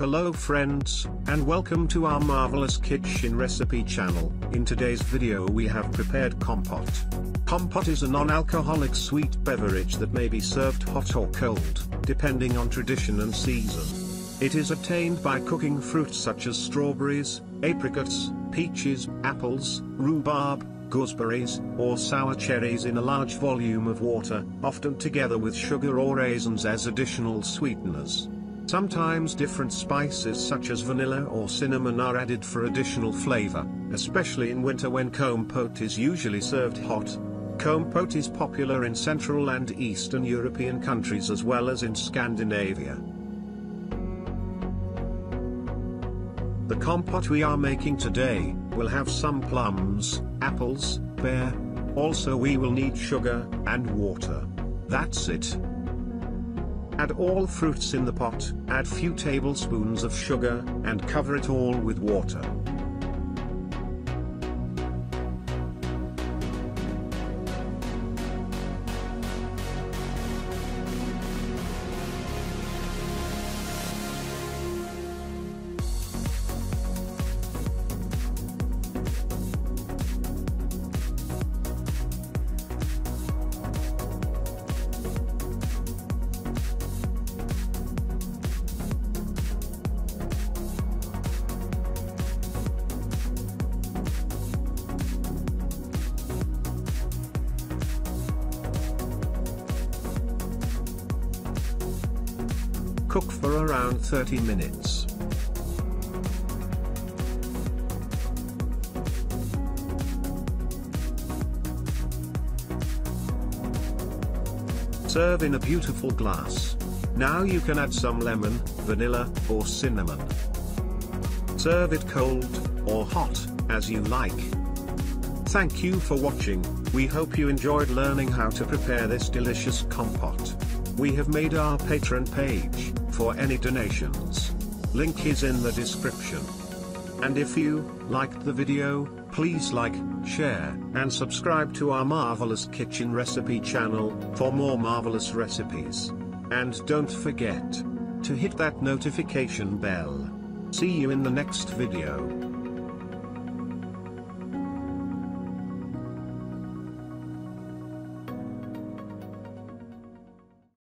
Hello friends, and welcome to our marvelous kitchen recipe channel. In today's video we have prepared kompot. Kompot is a non-alcoholic sweet beverage that may be served hot or cold, depending on tradition and season. It is obtained by cooking fruits such as strawberries, apricots, peaches, apples, rhubarb, gooseberries, or sour cherries in a large volume of water, often together with sugar or raisins as additional sweeteners. Sometimes different spices such as vanilla or cinnamon are added for additional flavor, especially in winter when kompot is usually served hot. Kompot is popular in Central and Eastern European countries as well as in Scandinavia. The kompot we are making today, will have some plums, apples, pear, also we will need sugar, and water. That's it. Add all fruits in the pot, add few tablespoons of sugar, and cover it all with water. Cook for around 30 minutes. Serve in a beautiful glass. Now you can add some lemon, vanilla, or cinnamon. Serve it cold, or hot, as you like. Thank you for watching, we hope you enjoyed learning how to prepare this delicious kompot. We have made our Patreon page, for any donations. Link is in the description. And if you liked the video, please like, share, and subscribe to our Marvelous Kitchen Recipe channel, for more marvelous recipes. And don't forget to hit that notification bell. See you in the next video.